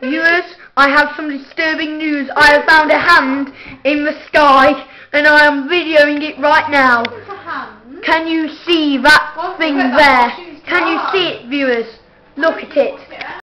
Viewers, I have some disturbing news. I have found a hand in the sky and I am videoing it right now. Can you see that thing there? Can you see it, viewers? Look at it.